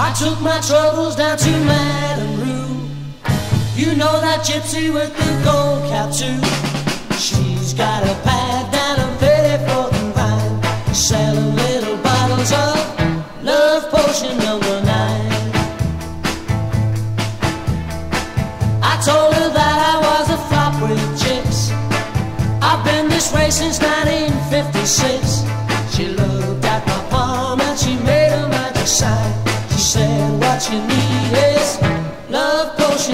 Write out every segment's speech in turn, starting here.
I took my troubles down to Madame Ruth. You know that gypsy with the gold cap too. She's got a pad down on 34th and Vine, selling little bottles of love potion number nine. I told her that I was a flop with chicks. I've been this way since 1956. She looked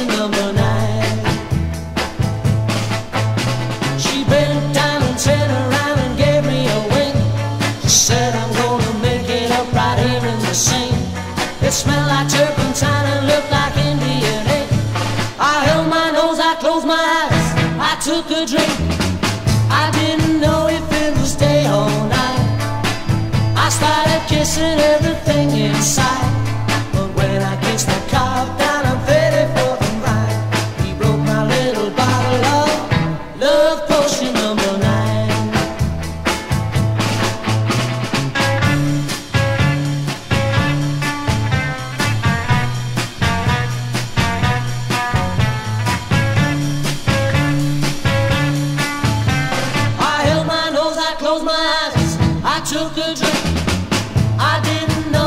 number nine. She bent down and turned around and gave me a. She said, I'm gonna make it up right here in the sink. It smelled like turpentine and looked like Indian ink. I held my nose, I closed my eyes, I took a drink. I didn't know if it was day or night. I started kissing everything. good. I didn't know.